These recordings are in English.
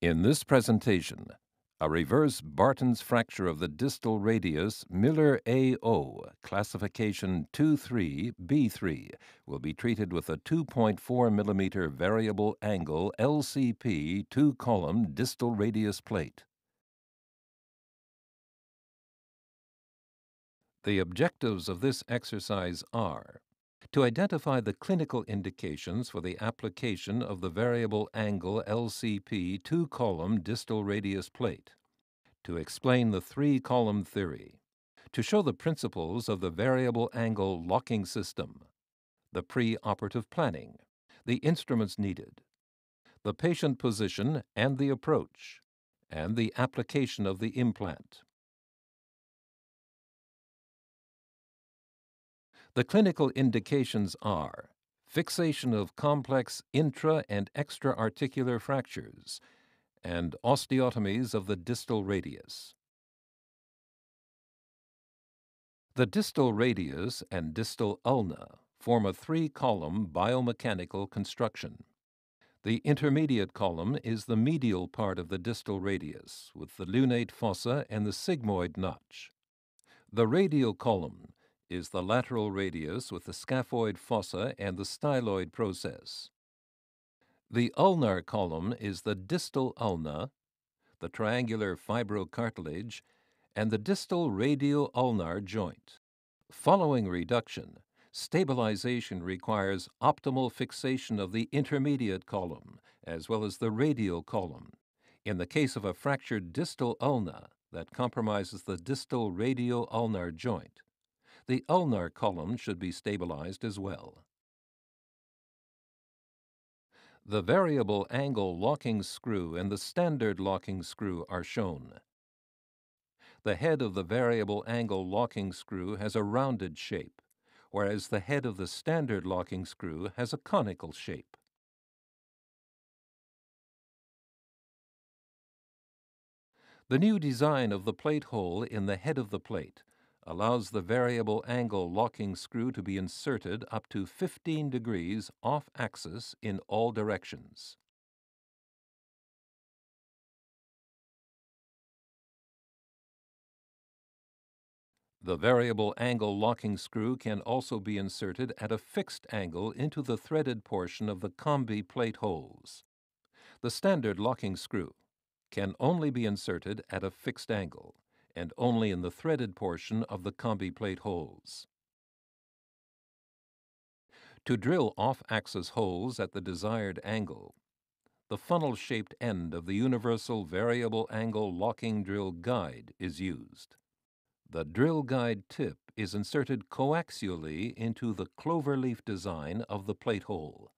In this presentation, a reverse Barton's fracture of the distal radius Müller AO, classification 23B3, will be treated with a 2.4 mm variable angle LCP two column distal radius plate. The objectives of this exercise are to identify the clinical indications for the application of the variable angle LCP two column distal radius plate, to explain the three column theory, to show the principles of the variable angle locking system, the pre operative planning, the instruments needed, the patient position and the approach, and the application of the implant. The clinical indications are fixation of complex intra and extra-articular fractures and osteotomies of the distal radius. The distal radius and distal ulna form a three-column biomechanical construction. The intermediate column is the medial part of the distal radius with the lunate fossa and the sigmoid notch. The radial column is the lateral radius with the scaphoid fossa and the styloid process. The ulnar column is the distal ulna, the triangular fibrocartilage, and the distal radio-ulnar joint. Following reduction, stabilization requires optimal fixation of the intermediate column as well as the radial column. In the case of a fractured distal ulna that compromises the distal radio-ulnar joint, the ulnar column should be stabilized as well. The variable angle locking screw and the standard locking screw are shown. The head of the variable angle locking screw has a rounded shape, whereas the head of the standard locking screw has a conical shape. The new design of the plate hole in the head of the plate allows the variable angle locking screw to be inserted up to 15 degrees off axis in all directions. The variable angle locking screw can also be inserted at a fixed angle into the threaded portion of the combi plate holes. The standard locking screw can only be inserted at a fixed angle and only in the threaded portion of the combi plate holes. To drill off-axis holes at the desired angle, the funnel-shaped end of the universal variable angle locking drill guide is used. The drill guide tip is inserted coaxially into the cloverleaf design of the plate hole.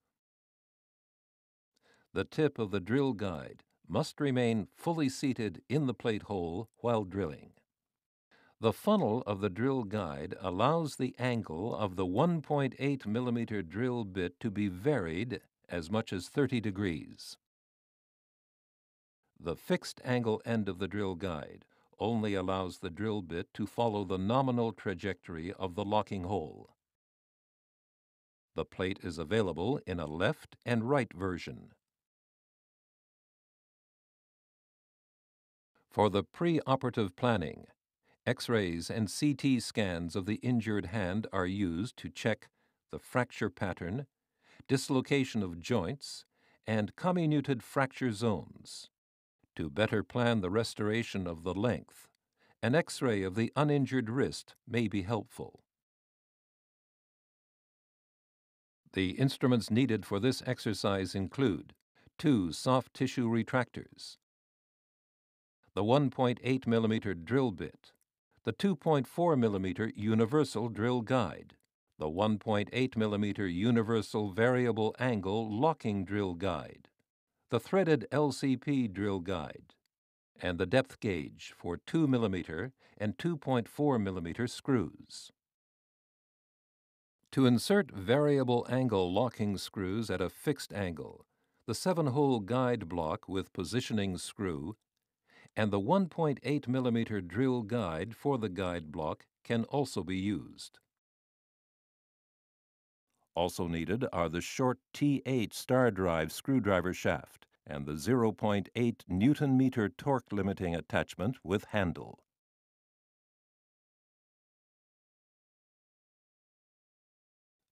The tip of the drill guide must remain fully seated in the plate hole while drilling. The funnel of the drill guide allows the angle of the 1.8 mm drill bit to be varied as much as 30 degrees. The fixed angle end of the drill guide only allows the drill bit to follow the nominal trajectory of the locking hole. The plate is available in a left and right version. For the pre-operative planning, X-rays and CT scans of the injured hand are used to check the fracture pattern, dislocation of joints, and comminuted fracture zones. To better plan the restoration of the length, an X-ray of the uninjured wrist may be helpful. The instruments needed for this exercise include two soft tissue retractors, the 1.8 millimeter drill bit, the 2.4 millimeter universal drill guide, the 1.8 millimeter universal variable angle locking drill guide, the threaded LCP drill guide, and the depth gauge for 2 millimeter and 2.4 millimeter screws. To insert variable angle locking screws at a fixed angle, the 7-hole guide block with positioning screw and the 1.8 millimeter drill guide for the guide block can also be used. Also needed are the short T8 star drive screwdriver shaft and the 0.8 newton meter torque limiting attachment with handle.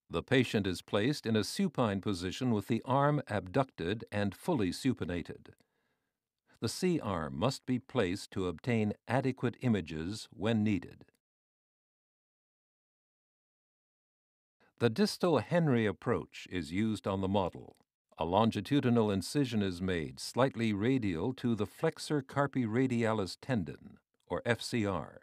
The patient is placed in a supine position with the arm abducted and fully supinated. The C-arm must be placed to obtain adequate images when needed. The distal Henry approach is used on the model. A longitudinal incision is made slightly radial to the flexor carpi radialis tendon, or FCR.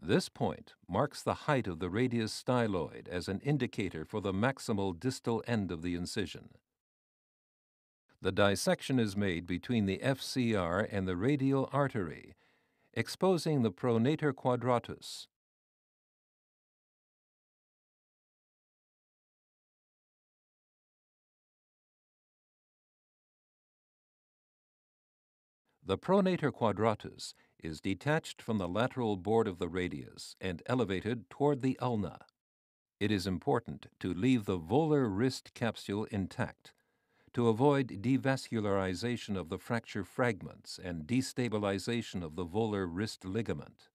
This point marks the height of the radius styloid as an indicator for the maximal distal end of the incision. The dissection is made between the FCR and the radial artery, exposing the pronator quadratus, The pronator quadratus is detached from the lateral board of the radius and elevated toward the ulna. It is important to leave the volar wrist capsule intact to avoid devascularization of the fracture fragments and destabilization of the volar wrist ligament.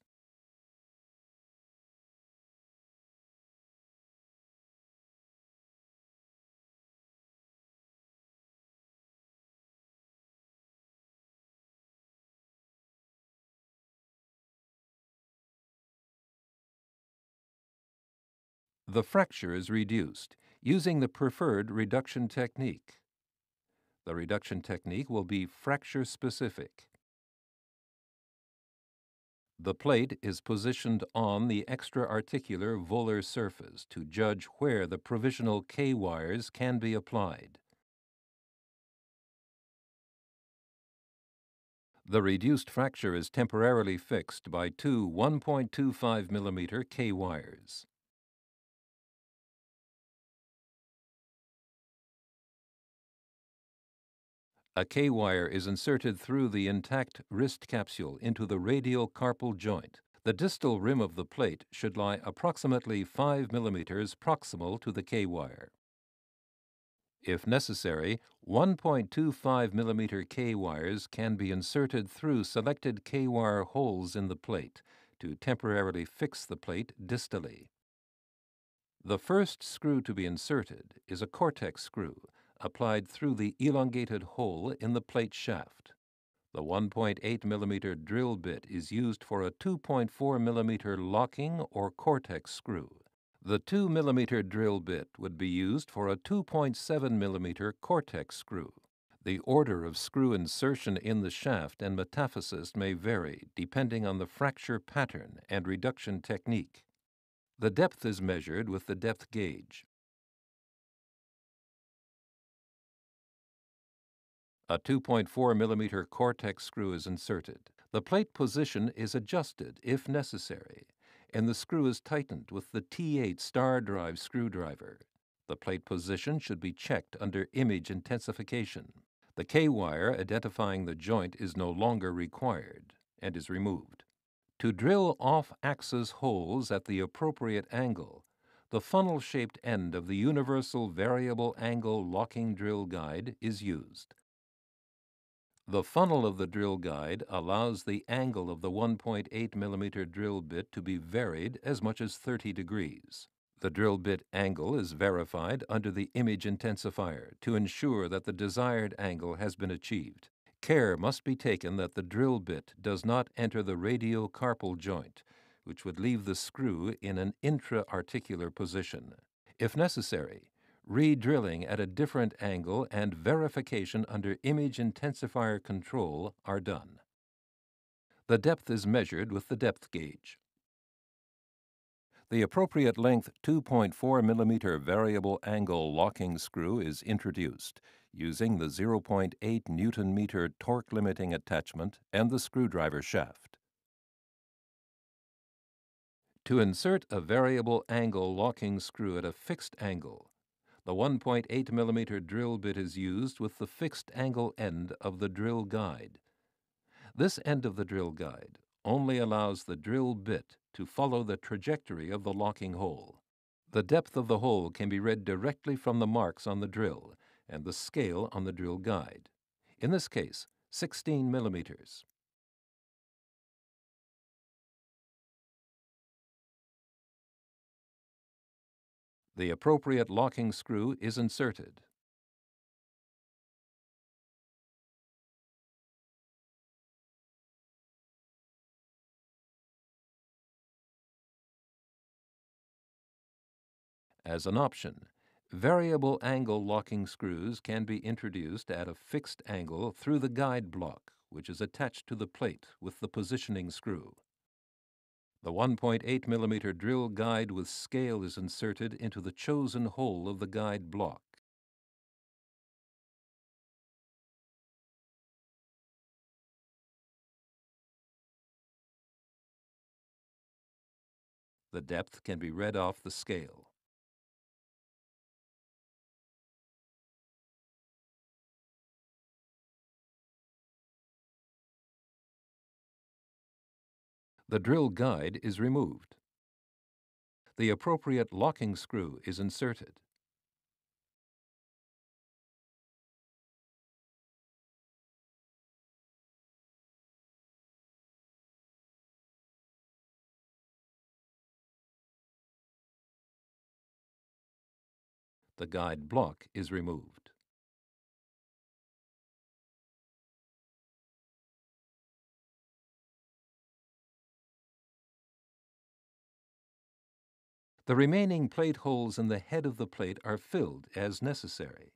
The fracture is reduced using the preferred reduction technique. The reduction technique will be fracture specific. The plate is positioned on the extra-articular volar surface to judge where the provisional K-wires can be applied. The reduced fracture is temporarily fixed by two 1.25 mm K-wires. A K-wire is inserted through the intact wrist capsule into the radial carpal joint. The distal rim of the plate should lie approximately 5 millimeters proximal to the K-wire. If necessary, 1.25 millimeter K-wires can be inserted through selected K-wire holes in the plate to temporarily fix the plate distally. The first screw to be inserted is a Cortex screw applied through the elongated hole in the plate shaft. The 1.8 mm drill bit is used for a 2.4 mm locking or cortex screw. The 2 mm drill bit would be used for a 2.7 mm cortex screw. The order of screw insertion in the shaft and metaphysis may vary depending on the fracture pattern and reduction technique. The depth is measured with the depth gauge. A 2.4 millimeter Cortex screw is inserted. The plate position is adjusted if necessary, and the screw is tightened with the T8 star drive screwdriver. The plate position should be checked under image intensification. The K-wire identifying the joint is no longer required and is removed. To drill off-axis holes at the appropriate angle, the funnel-shaped end of the Universal Variable Angle Locking Drill Guide is used. The funnel of the drill guide allows the angle of the 1.8 mm drill bit to be varied as much as 30 degrees. The drill bit angle is verified under the image intensifier to ensure that the desired angle has been achieved. Care must be taken that the drill bit does not enter the radiocarpal joint, which would leave the screw in an intra-articular position. If necessary, re-drilling at a different angle and verification under image intensifier control are done. The depth is measured with the depth gauge. The appropriate length 2.4 mm variable angle locking screw is introduced using the 0.8 newton meter torque limiting attachment and the screwdriver shaft. To insert a variable angle locking screw at a fixed angle, the 1.8 millimeter drill bit is used with the fixed angle end of the drill guide. This end of the drill guide only allows the drill bit to follow the trajectory of the locking hole. The depth of the hole can be read directly from the marks on the drill and the scale on the drill guide. in this case 16 millimeters. The appropriate locking screw is inserted. As an option, variable angle locking screws can be introduced at a fixed angle through the guide block, which is attached to the plate with the positioning screw. The 1.8 millimeter drill guide with scale is inserted into the chosen hole of the guide block. The depth can be read off the scale. The drill guide is removed. The appropriate locking screw is inserted. The guide block is removed. The remaining plate holes in the head of the plate are filled as necessary.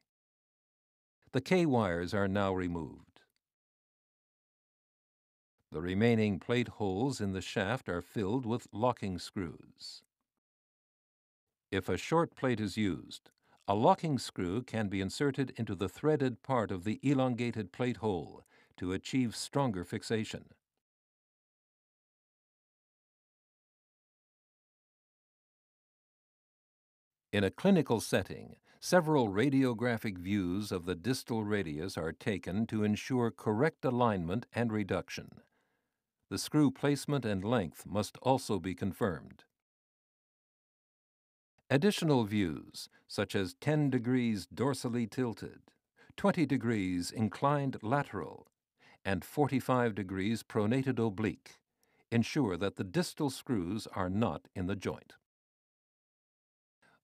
The K-wires are now removed. The remaining plate holes in the shaft are filled with locking screws. If a short plate is used, a locking screw can be inserted into the threaded part of the elongated plate hole to achieve stronger fixation. In a clinical setting, several radiographic views of the distal radius are taken to ensure correct alignment and reduction. The screw placement and length must also be confirmed. Additional views, such as 10 degrees dorsally tilted, 20 degrees inclined lateral, and 45 degrees pronated oblique, ensure that the distal screws are not in the joint.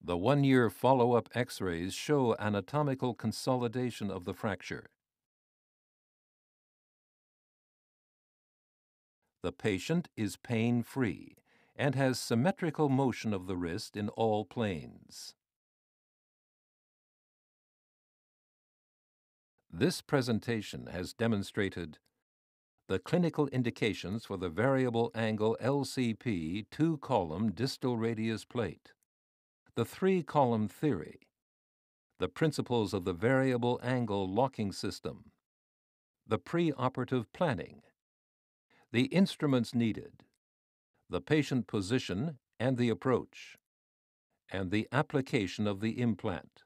The one-year follow-up x-rays show anatomical consolidation of the fracture. The patient is pain-free and has symmetrical motion of the wrist in all planes. This presentation has demonstrated the clinical indications for the variable angle LCP two-column distal radius plate the three-column theory, the principles of the variable angle locking system, the preoperative planning, the instruments needed, the patient position and the approach, and the application of the implant.